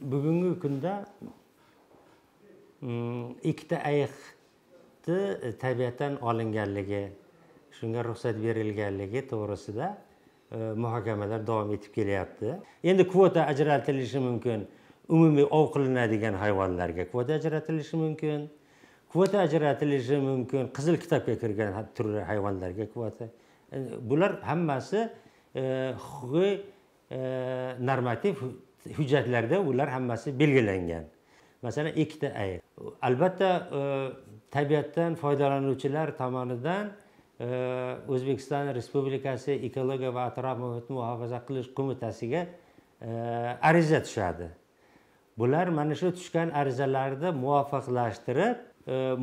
bugungi kunda mm, ikkita ayiqni tabiatdan olinganligi shunga ruxsat berilganligi to'g'risida e, muhokamalar davom etib kelyapti. Endi kvota ajratilishi mumkin. Umumiy ov qilinadigan hayvonlarga kvota ajratilishi mumkin. Kvota ajratilishi mumkin. Qizil kitobga kirgan turli hayvonlarga kvota. E, bular hammasi e, huquqiy normativ hujjatlarda ular hammasi belgilangan. Masalan ikkita ayiq albatta e, tabiatdan foydalanuvchilar tomonidan e, o'zbekiston respublikasi ekologiya va atrof muhitni muhofaza qilish qo'mitasiga e, ariza tushadi. Bular mana shu tushgan arizalarni muvofiqlashtirib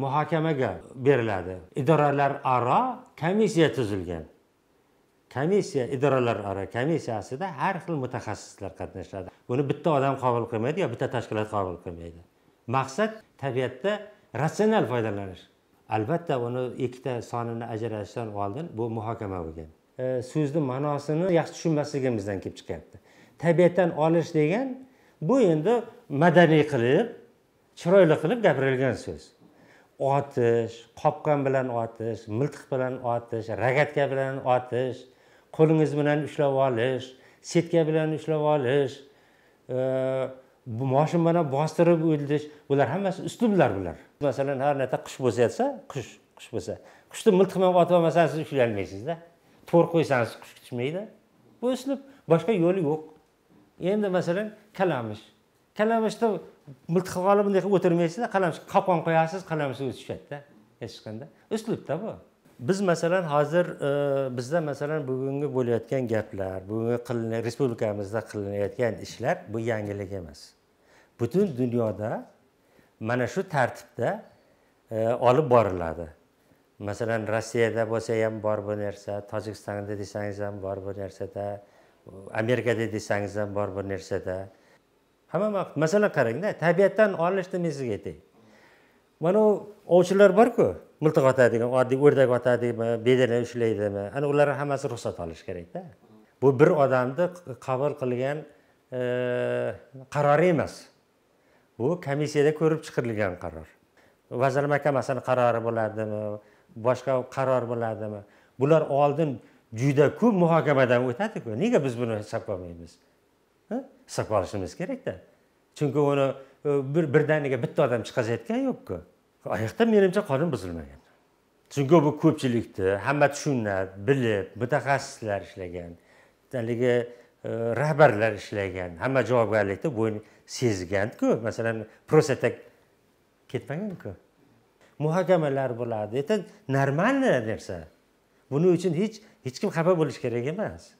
muhokamaga beriladi. Idoralararo komissiya tuzilgan. Komissiya idoralararo komissiyasida har xil mutaxassislar qatnashadi. Buni bitta odam qabul qilmaydi yo bitta tashkilot qabul qilmaydi. Maqsad tabiatda ratsional foydalanish. Albatta uni ikkita sonini ajratishdan oldin bu muhokama bo'lgan. E, so'zni ma'nosini yaxshi tushunmasligimizdan kelib chiqyapti. Tabiatdan olish degan bu endi madaniy qilib chiroyli qilib gapirilgan so'z. Otish qopqon bilan otish miltiq bilan otish rogatka bilan otish qo'lingiz bilan ushlab olish setka bilan ushlab olish e, moshin bilan bostirib o'ldirish bular hammasi uslublar bular. Masalan har narsa qush bo'lsa qush qush bo'lsa. Qushni miltiq bilan otib olmasangiz siz ushlay olmaysizda to'r qo'ysangiz qush tushmaydi bu uslub boshqa yo'li yo'q. Endi masalan kalamush kalamishni miltiq olib bunday qilib o'tirmaysizda qalamush qopqon qo'yasiz qalamush o'zi tushadida hech qanday. Uslubda bu. Biz masalan hozir e, bizda masalan bugungi bo'layotgan gaplar bugungi respublikamizda qilinayotgan ishlar bu yangilik emas. Butun dunyoda mana shu tartibda e, olib boriladi. Masalan rossiyada bo'lsa ham bor bu narsa tojikistonda desangiz ham bor bu narsada amerikada desangiz ham bor bu narsada. Hamma vaqt masalan qarangda tabiatdan olishni men sizga aytay mana u ovchilar borku miltiq otadigan oddiy o'rdak otadimi bedana ushlaydimi? Ana ularni hammasi ruxsat olishi kerakda bu bir odamni qabul qilgan e, qarori emas. Bu komissiyada ko'rib chiqilgan qaror. Vazirlar mahkamasini qarori bo'ladimi boshqa qaror bo'ladimi? Bular oldin juda ko'p muhokamadan o'tadiku. Nega biz buni hisobga olmaymiz hisobga olishimiz kerakda. Chunki uni bir birdaniga bitta odam chiqazayotgani yo'qku. Oyoqda menimcha qonun buzilmagan. Chunki bu ko'pchilikni hamma tushunadi bilib mutaxassislar ishlagan haligi rahbarlar ishlagan hamma javobgarlikni bo'yin sezganku. Masalan просто ketmaganku. Muhokamalar bo'ladi. Это нормальный narsa. Buning uchun hech hech kim xafa bo'lishi kerak emas.